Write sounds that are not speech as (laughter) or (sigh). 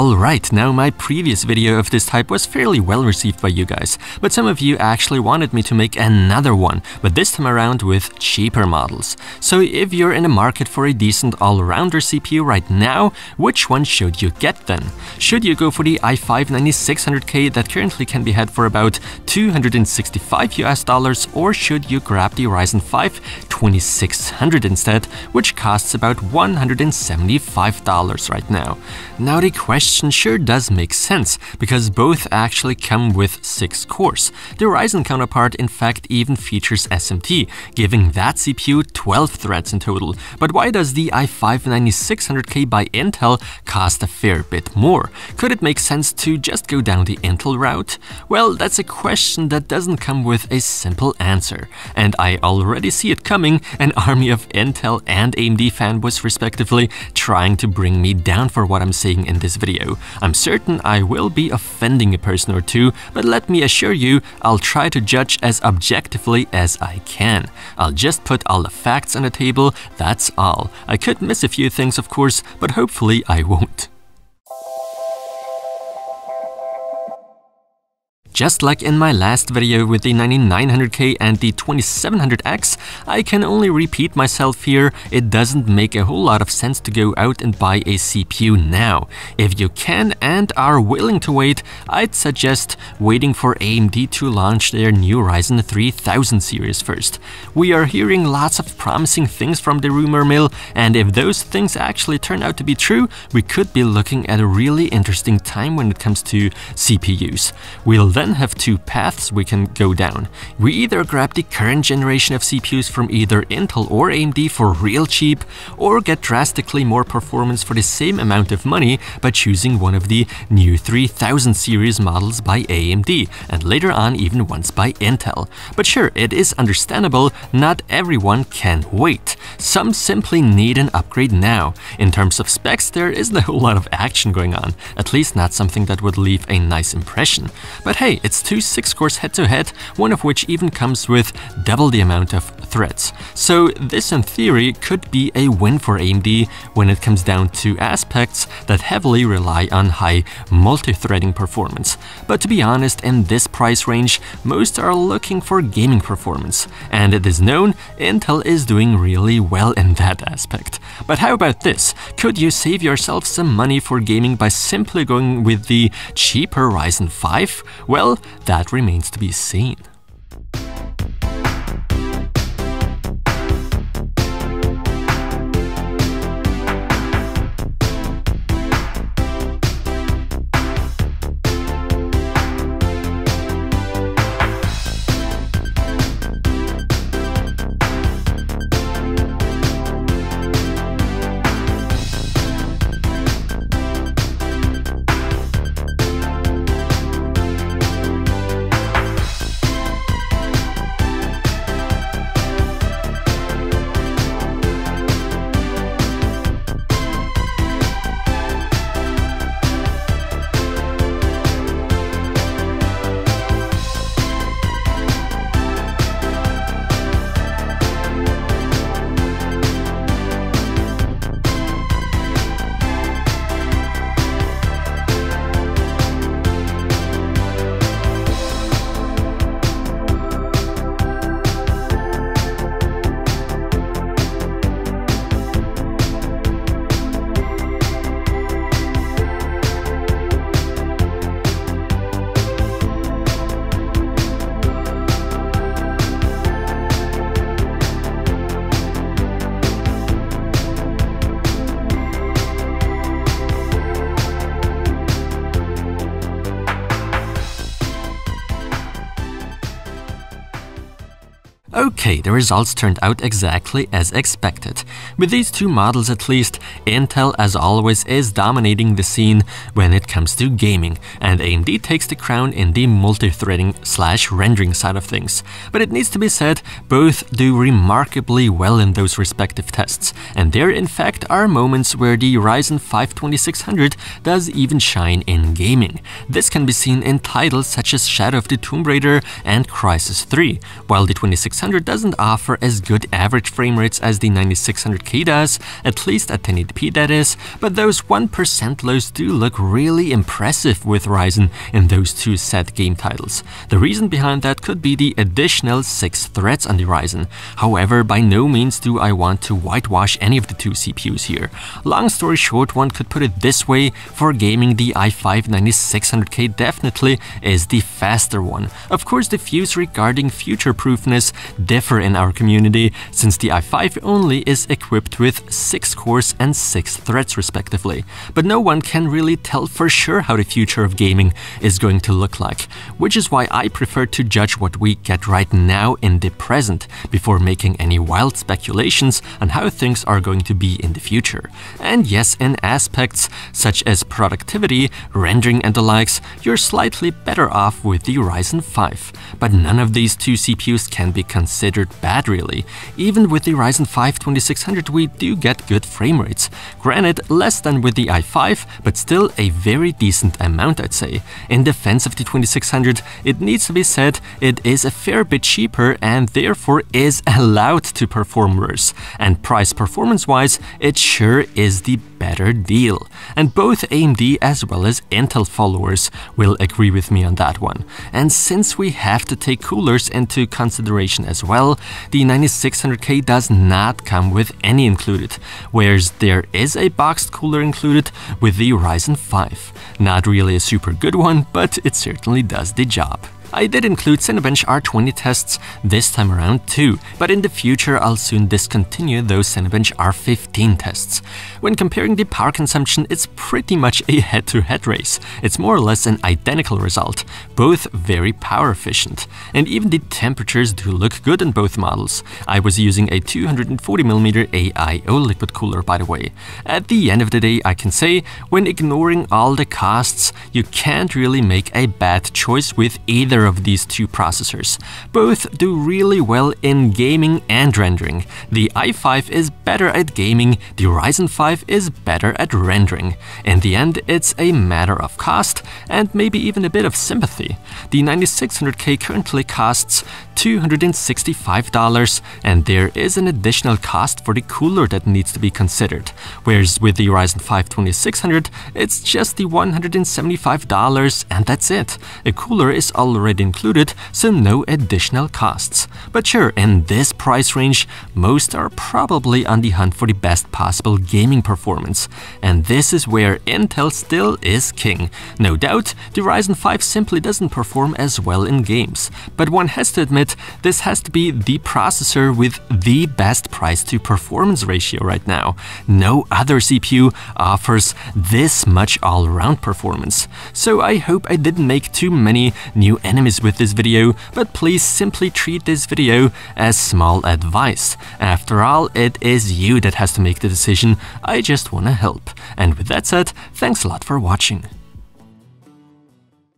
Alright, now my previous video of this type was fairly well received by you guys, but some of you actually wanted me to make another one, but this time around with cheaper models. So if you're in the market for a decent all-rounder CPU right now, which one should you get then? Should you go for the i5-9600K that currently can be had for about 265 US dollars, or should you grab the Ryzen 5 2600 instead, which costs about $175 right now? Now the question question sure does make sense, because both actually come with 6 cores. The Ryzen counterpart in fact even features SMT, giving that CPU 12 threads in total. But why does the i5-9600K by Intel cost a fair bit more? Could it make sense to just go down the Intel route? Well, that's a question that doesn't come with a simple answer. And I already see it coming, an army of Intel and AMD fanboys respectively trying to bring me down for what I'm saying in this video video. I'm certain I will be offending a person or two, but let me assure you, I'll try to judge as objectively as I can. I'll just put all the facts on the table, that's all. I could miss a few things of course, but hopefully I won't. Just like in my last video with the 9900K and the 2700X, I can only repeat myself here, it doesn't make a whole lot of sense to go out and buy a CPU now. If you can and are willing to wait, I'd suggest waiting for AMD to launch their new Ryzen 3000 series first. We are hearing lots of promising things from the rumor mill, and if those things actually turn out to be true, we could be looking at a really interesting time when it comes to CPUs. We'll then then have two paths we can go down. We either grab the current generation of CPUs from either Intel or AMD for real cheap, or get drastically more performance for the same amount of money by choosing one of the new 3000 series models by AMD, and later on even ones by Intel. But sure, it is understandable, not everyone can wait. Some simply need an upgrade now. In terms of specs, there isn't a whole lot of action going on, at least not something that would leave a nice impression. But hey, it's two 6-cores head-to-head, one of which even comes with double the amount of threads. So this in theory could be a win for AMD when it comes down to aspects that heavily rely on high multi-threading performance. But to be honest, in this price range, most are looking for gaming performance, and it is known Intel is doing really well in that aspect. But how about this? Could you save yourself some money for gaming by simply going with the cheaper Ryzen 5? Well, that remains to be seen. Okay, the results turned out exactly as expected. With these two models at least, Intel as always is dominating the scene when it comes to gaming, and AMD takes the crown in the multi-threading slash rendering side of things. But it needs to be said, both do remarkably well in those respective tests, and there in fact are moments where the Ryzen 5 2600 does even shine in gaming. This can be seen in titles such as Shadow of the Tomb Raider and Crysis 3, while the 2600 2600 doesn't offer as good average frame rates as the 9600K does, at least at 1080p that is, but those 1% lows do look really impressive with Ryzen in those two set game titles. The reason behind that could be the additional 6 threads on the Ryzen. However, by no means do I want to whitewash any of the two CPUs here. Long story short, one could put it this way, for gaming the i5 9600K definitely is the faster one. Of course, the views regarding future-proofness differ in our community, since the i5 only is equipped with 6 cores and 6 threads respectively. But no one can really tell for sure how the future of gaming is going to look like, which is why I prefer to judge what we get right now in the present before making any wild speculations on how things are going to be in the future. And yes, in aspects such as productivity, rendering and the likes, you're slightly better off with the Ryzen 5. But none of these two CPUs can be considered bad really. Even with the Ryzen 5 2600 we do get good frame rates. Granted, less than with the i5, but still a very decent amount I'd say. In defense of the 2600, it needs to be said it is a fair bit cheaper and therefore is (laughs) allowed to perform worse. And price performance wise, it sure is the better deal. And both AMD as well as Intel followers will agree with me on that one. And since we have to take coolers into consideration as well, the 9600K does not come with any included, whereas there is a boxed cooler included with the Ryzen 5. Not really a super good one, but it certainly does the job. I did include Cinebench R20 tests this time around too, but in the future I'll soon discontinue those Cinebench R15 tests. When comparing the power consumption, it's pretty much a head-to-head -head race. It's more or less an identical result, both very power efficient. And even the temperatures do look good in both models. I was using a 240mm AIO liquid cooler by the way. At the end of the day, I can say, when ignoring all the costs, you can't really make a bad choice with either of these two processors. Both do really well in gaming and rendering. The i5 is better at gaming, the Ryzen 5 is better at rendering. In the end, it's a matter of cost and maybe even a bit of sympathy. The 9600K currently costs $265 and there is an additional cost for the cooler that needs to be considered. Whereas with the Ryzen 5 2600, it's just the $175 and that's it. A cooler is already included, so no additional costs. But sure, in this price range, most are probably on the hunt for the best possible gaming performance. And this is where Intel still is king. No doubt, the Ryzen 5 simply doesn't perform as well in games. But one has to admit, this has to be the processor with the best price to performance ratio right now. No other CPU offers this much all-around performance. So I hope I didn't make too many new enemies enemies with this video, but please simply treat this video as small advice. After all, it is you that has to make the decision, I just wanna help. And with that said, thanks a lot for watching.